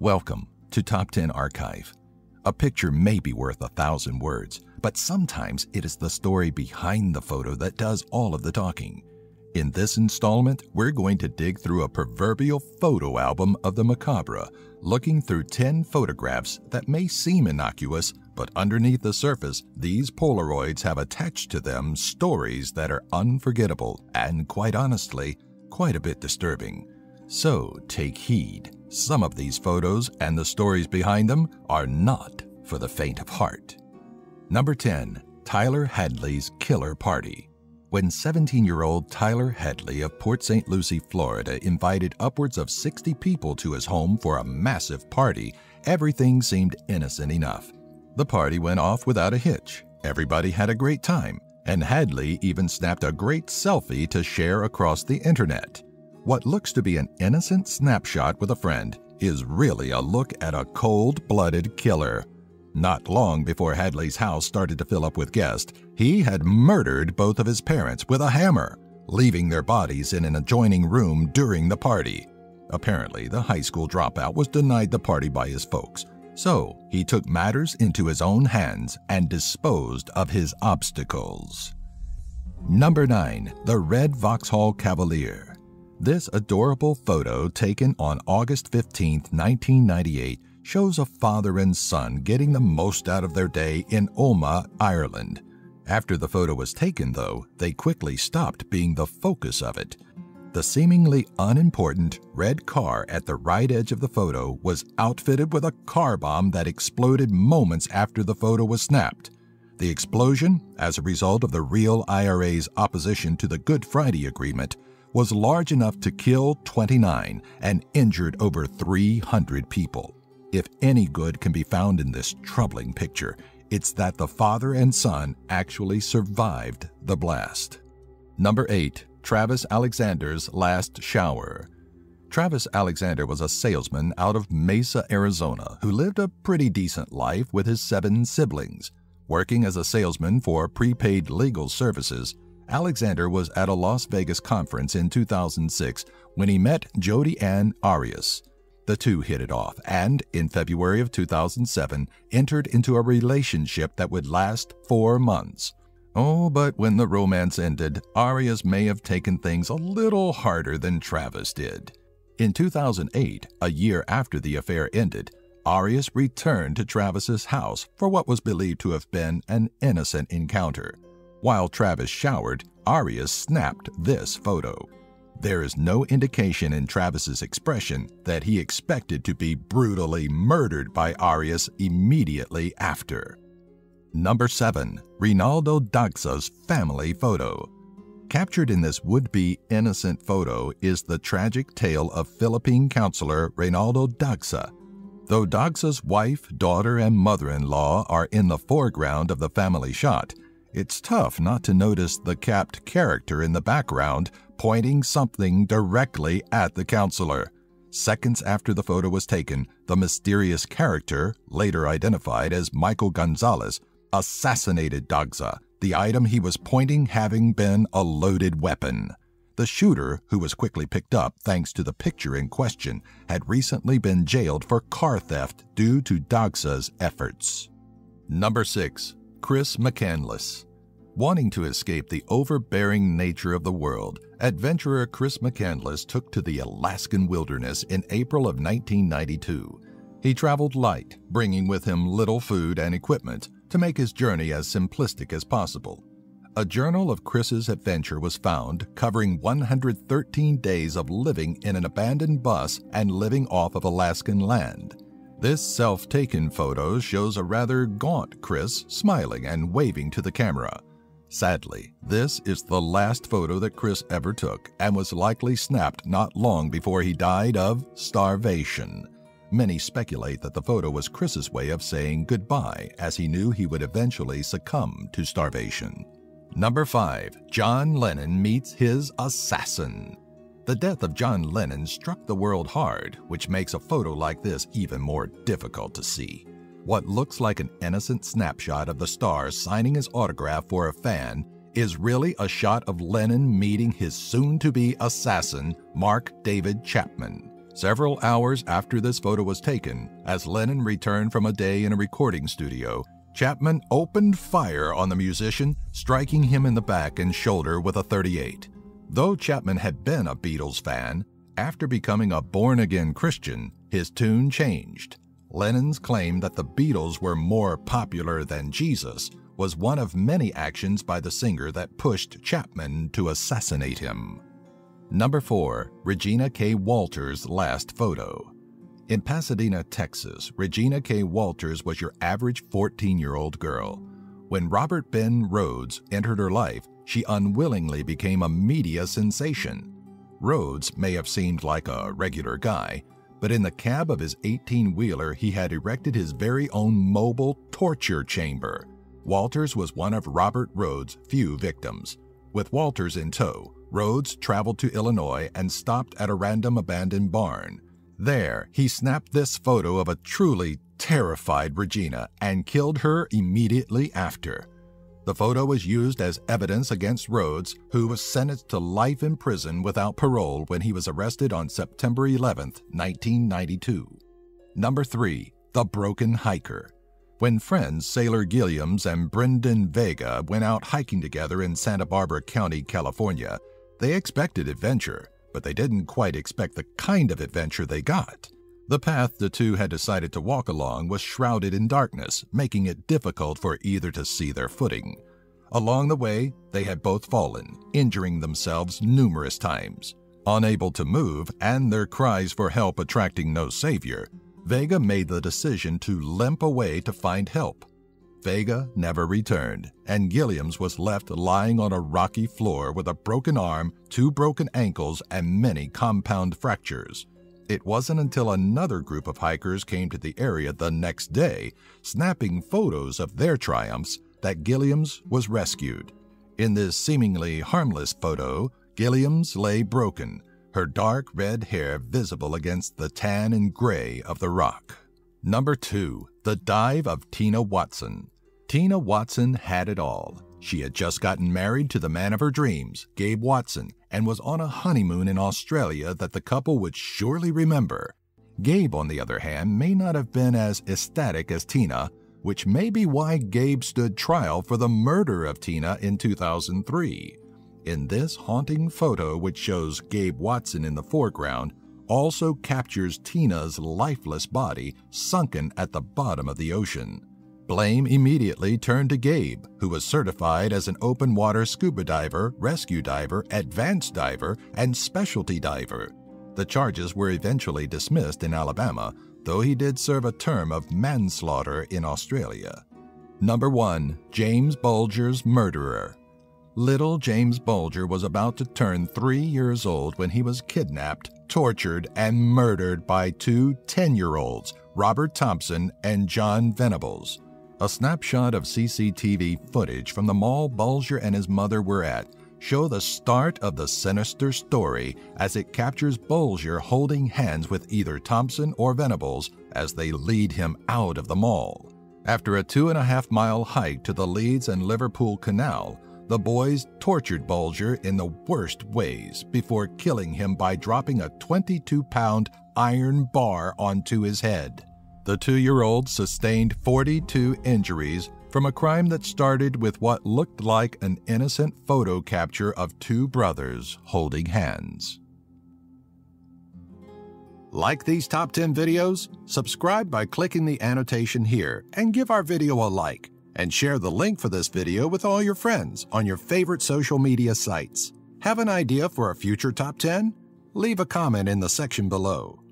Welcome to Top 10 Archive. A picture may be worth a thousand words, but sometimes it is the story behind the photo that does all of the talking. In this installment, we're going to dig through a proverbial photo album of the macabre, looking through 10 photographs that may seem innocuous, but underneath the surface, these Polaroids have attached to them stories that are unforgettable and, quite honestly, quite a bit disturbing. So take heed. Some of these photos and the stories behind them are not for the faint of heart. Number 10. Tyler Hadley's Killer Party. When 17 year old Tyler Hadley of Port St. Lucie, Florida, invited upwards of 60 people to his home for a massive party, everything seemed innocent enough. The party went off without a hitch. Everybody had a great time, and Hadley even snapped a great selfie to share across the internet. What looks to be an innocent snapshot with a friend is really a look at a cold blooded killer. Not long before Hadley's house started to fill up with guests, he had murdered both of his parents with a hammer, leaving their bodies in an adjoining room during the party. Apparently, the high school dropout was denied the party by his folks, so he took matters into his own hands and disposed of his obstacles. Number 9. The Red Vauxhall Cavalier. This adorable photo taken on August 15, 1998, shows a father and son getting the most out of their day in Omagh, Ireland. After the photo was taken, though, they quickly stopped being the focus of it. The seemingly unimportant red car at the right edge of the photo was outfitted with a car bomb that exploded moments after the photo was snapped. The explosion, as a result of the real IRA's opposition to the Good Friday Agreement, was large enough to kill 29 and injured over 300 people. If any good can be found in this troubling picture, it's that the father and son actually survived the blast. Number 8. Travis Alexander's Last Shower. Travis Alexander was a salesman out of Mesa, Arizona, who lived a pretty decent life with his seven siblings. Working as a salesman for prepaid legal services, Alexander was at a Las Vegas conference in 2006 when he met Jodi Ann Arias. The two hit it off and, in February of 2007, entered into a relationship that would last four months. Oh, but when the romance ended, Arias may have taken things a little harder than Travis did. In 2008, a year after the affair ended, Arias returned to Travis's house for what was believed to have been an innocent encounter. While Travis showered, Arias snapped this photo. There is no indication in Travis's expression that he expected to be brutally murdered by Arias immediately after. Number 7. Reynaldo Dagsa's family photo. Captured in this would-be innocent photo is the tragic tale of Philippine counselor Reynaldo Dagsa. Though Daxa's wife, daughter, and mother-in-law are in the foreground of the family shot, it's tough not to notice the capped character in the background pointing something directly at the counselor. Seconds after the photo was taken, the mysterious character, later identified as Michael Gonzalez, assassinated Dagsa, the item he was pointing having been a loaded weapon. The shooter, who was quickly picked up thanks to the picture in question, had recently been jailed for car theft due to Dagsa's efforts. Number 6. Chris McCandless. Wanting to escape the overbearing nature of the world, adventurer Chris McCandless took to the Alaskan wilderness in April of 1992. He traveled light, bringing with him little food and equipment to make his journey as simplistic as possible. A journal of Chris's adventure was found covering 113 days of living in an abandoned bus and living off of Alaskan land. This self-taken photo shows a rather gaunt Chris smiling and waving to the camera. Sadly, this is the last photo that Chris ever took and was likely snapped not long before he died of starvation. Many speculate that the photo was Chris's way of saying goodbye as he knew he would eventually succumb to starvation. Number 5. John Lennon meets his assassin. The death of John Lennon struck the world hard, which makes a photo like this even more difficult to see. What looks like an innocent snapshot of the star signing his autograph for a fan is really a shot of Lennon meeting his soon to be assassin, Mark David Chapman. Several hours after this photo was taken, as Lennon returned from a day in a recording studio, Chapman opened fire on the musician, striking him in the back and shoulder with a 38. Though Chapman had been a Beatles fan, after becoming a born again Christian, his tune changed. Lennon's claim that the Beatles were more popular than Jesus was one of many actions by the singer that pushed Chapman to assassinate him. Number 4. Regina Kay Walters' last photo. In Pasadena, Texas, Regina Kay Walters was your average 14 year old girl. When Robert Ben Rhodes entered her life, she unwillingly became a media sensation. Rhodes may have seemed like a regular guy, but in the cab of his 18 wheeler, he had erected his very own mobile torture chamber. Walters was one of Robert Rhodes' few victims. With Walters in tow, Rhodes traveled to Illinois and stopped at a random abandoned barn. There, he snapped this photo of a truly terrified Regina and killed her immediately after. The photo was used as evidence against Rhodes, who was sentenced to life in prison without parole when he was arrested on September 11, 1992. Number 3. The Broken Hiker. When friends Sailor Gilliams and Brendan Vega went out hiking together in Santa Barbara County, California, they expected adventure, but they didn't quite expect the kind of adventure they got. The path the two had decided to walk along was shrouded in darkness, making it difficult for either to see their footing. Along the way, they had both fallen, injuring themselves numerous times. Unable to move and their cries for help attracting no savior, Vega made the decision to limp away to find help. Vega never returned, and Gilliams was left lying on a rocky floor with a broken arm, two broken ankles, and many compound fractures. It wasn't until another group of hikers came to the area the next day, snapping photos of their triumphs, that Gilliams was rescued. In this seemingly harmless photo, Gilliams lay broken, her dark red hair visible against the tan and gray of the rock. Number 2. The Dive of Tina Watson. Tina Watson had it all. She had just gotten married to the man of her dreams, Gabe Watson, and was on a honeymoon in Australia that the couple would surely remember. Gabe, on the other hand, may not have been as ecstatic as Tina, which may be why Gabe stood trial for the murder of Tina in 2003. In this haunting photo, which shows Gabe Watson in the foreground, also captures Tina's lifeless body sunken at the bottom of the ocean. Blame immediately turned to Gabe, who was certified as an open water scuba diver, rescue diver, advanced diver, and specialty diver. The charges were eventually dismissed in Alabama, though he did serve a term of manslaughter in Australia. Number 1. James Bulger's Murderer Little James Bulger was about to turn three years old when he was kidnapped, tortured, and murdered by two 10 year olds, Robert Thompson and Jon Venables. A snapshot of CCTV footage from the mall Bulger and his mother were at show the start of the sinister story as it captures Bulger holding hands with either Thompson or Venables as they lead him out of the mall. After a two and a half mile hike to the Leeds and Liverpool Canal, the boys tortured Bulger in the worst ways before killing him by dropping a 22 pound iron bar onto his head. The two year old sustained 42 injuries from a crime that started with what looked like an innocent photo capture of two brothers holding hands. Like these top 10 videos? Subscribe by clicking the annotation here and give our video a like. And share the link for this video with all your friends on your favorite social media sites. Have an idea for a future top 10? Leave a comment in the section below.